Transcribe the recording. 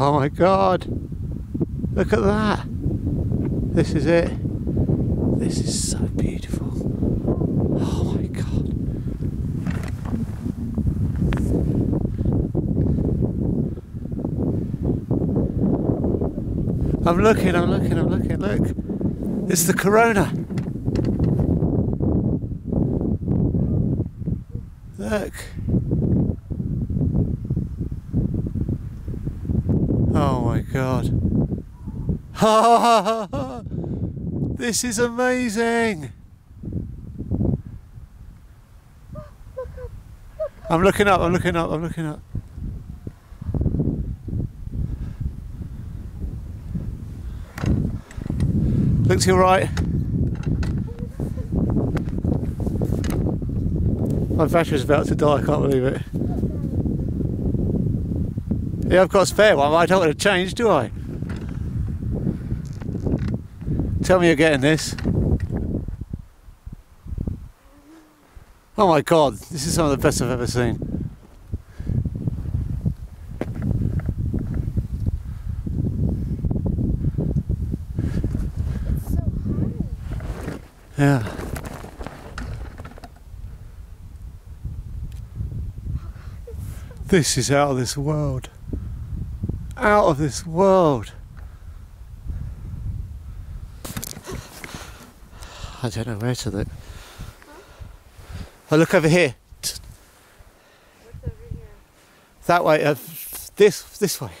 Oh my god. Look at that. This is it. This is so beautiful. Oh my god. I'm looking, I'm looking, I'm looking, look. It's the corona. Look. Oh my god. this is amazing. I'm looking up, I'm looking up, I'm looking up. Look to your right. My battery's about to die, I can't believe it. Yeah, I've got a spare one, I don't want to change, do I? Tell me you're getting this. Oh my god, this is some of the best I've ever seen. Yeah. This is out of this world. Out of this world. I don't know where to look. I look over here. What's over here? That way. Uh, this this way.